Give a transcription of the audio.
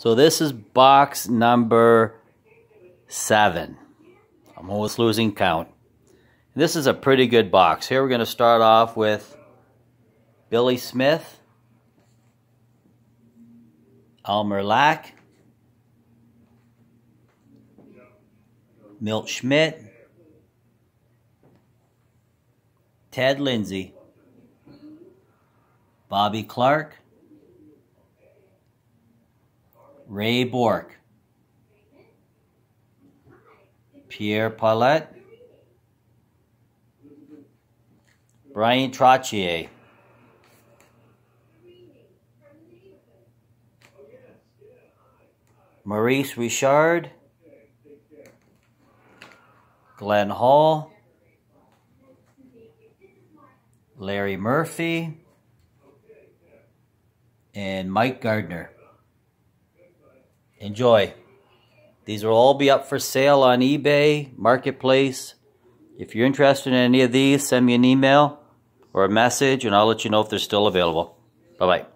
So this is box number seven. I'm almost losing count. This is a pretty good box. Here we're going to start off with Billy Smith, Elmer Lach, Milt Schmidt, Ted Lindsay, Bobby Clarke, Ray Bourque, Pierre Pilote, Bryan Trottier, Maurice Richard, Glenn Hall, Larry Murphy, and Mike Gartner. Enjoy. These will all be up for sale on eBay, Marketplace. If you're interested in any of these, send me an email or a message and I'll let you know if they're still available. Bye-bye.